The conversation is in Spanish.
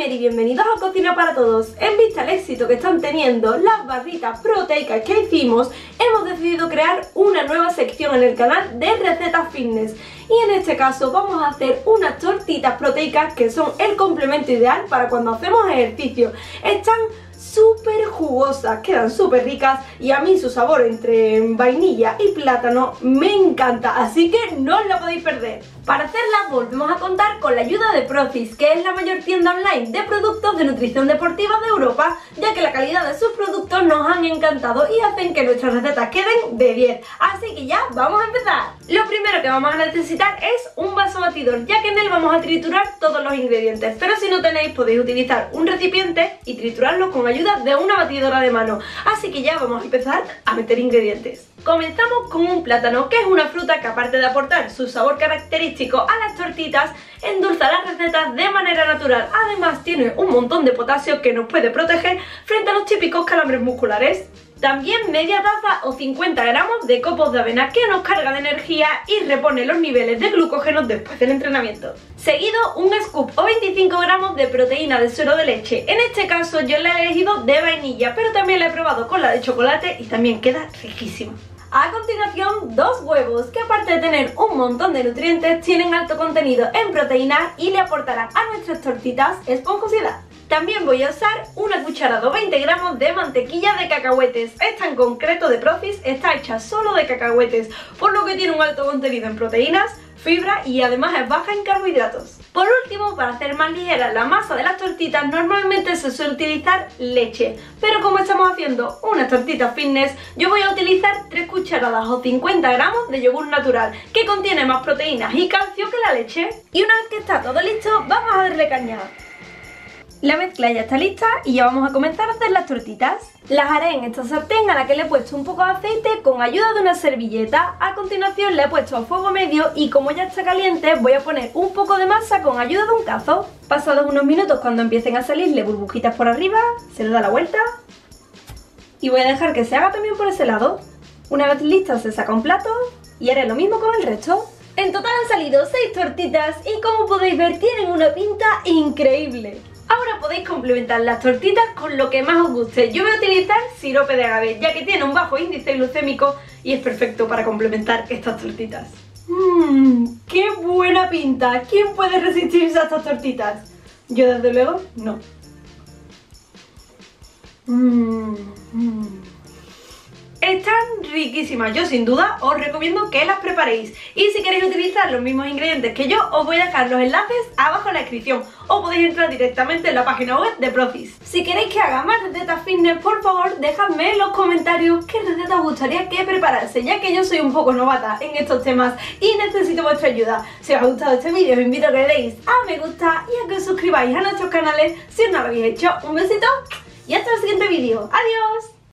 Mary, bienvenidos a Cocina para Todos. En vista al éxito que están teniendo las barritas proteicas que hicimos, hemos decidido crear una nueva sección en el canal de recetas fitness. Y en este caso vamos a hacer unas tortitas proteicas que son el complemento ideal para cuando hacemos ejercicio. Están súper jugosas, quedan súper ricas y a mí su sabor entre vainilla y plátano me encanta, así que no os la podéis perder. Para hacerlas volvemos a contar con la ayuda de Profis, que es la mayor tienda online de productos de nutrición deportiva de Europa, ya que la calidad de sus productos nos han encantado y hacen que nuestras recetas queden de 10. Así que ya vamos a empezar. Lo primero que vamos a necesitar es un vaso batidor, ya que en él vamos a triturar todos los ingredientes, pero si no tenéis podéis utilizar un recipiente y triturarlo con ayuda de una batidora de mano. Así que ya vamos a empezar a meter ingredientes. Comenzamos con un plátano, que es una fruta que aparte de aportar su sabor característico a las tortitas, endulza las recetas de manera natural. Además tiene un montón de potasio que nos puede proteger frente a los típicos calambres musculares. También media taza o 50 gramos de copos de avena que nos carga de energía y repone los niveles de glucógeno después del entrenamiento. Seguido un scoop o 25 gramos de proteína de suero de leche. En este caso yo la he elegido de vainilla, pero también la he probado con la de chocolate y también queda riquísima. A continuación, dos huevos que aparte de tener un montón de nutrientes, tienen alto contenido en proteínas y le aportarán a nuestras tortitas esponjosidad. También voy a usar una cucharada o 20 gramos de mantequilla de cacahuetes. Esta en concreto de Profis está hecha solo de cacahuetes, por lo que tiene un alto contenido en proteínas, fibra y además es baja en carbohidratos. Por último, para hacer más ligera la masa de las tortitas, normalmente se suele utilizar leche, pero como estamos haciendo unas tortitas fitness, yo voy a utilizar 3 cucharadas o 50 gramos de yogur natural, que contiene más proteínas y calcio que la leche. Y una vez que está todo listo, vamos a darle caña. La mezcla ya está lista y ya vamos a comenzar a hacer las tortitas. Las haré en esta sartén a la que le he puesto un poco de aceite con ayuda de una servilleta. A continuación le he puesto a fuego medio y como ya está caliente voy a poner un poco de masa con ayuda de un cazo. Pasados unos minutos cuando empiecen a salirle burbujitas por arriba, se le da la vuelta. Y voy a dejar que se haga también por ese lado. Una vez lista se saca un plato y haré lo mismo con el resto. En total han salido 6 tortitas y como podéis ver tienen una pinta increíble. Ahora podéis complementar las tortitas con lo que más os guste. Yo voy a utilizar sirope de agave, ya que tiene un bajo índice glucémico y es perfecto para complementar estas tortitas. Mmm, qué buena pinta. ¿Quién puede resistirse a estas tortitas? Yo desde luego no. Mmm, mmm. Riquísimas, yo sin duda os recomiendo que las preparéis y si queréis utilizar los mismos ingredientes que yo os voy a dejar los enlaces abajo en la descripción o podéis entrar directamente en la página web de Profis. Si queréis que haga más recetas fitness por favor dejadme en los comentarios qué recetas os gustaría que preparase ya que yo soy un poco novata en estos temas y necesito vuestra ayuda. Si os ha gustado este vídeo os invito a que le deis a me gusta y a que os suscribáis a nuestros canales si no lo habéis hecho. Un besito y hasta el siguiente vídeo. ¡Adiós!